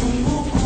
sungguh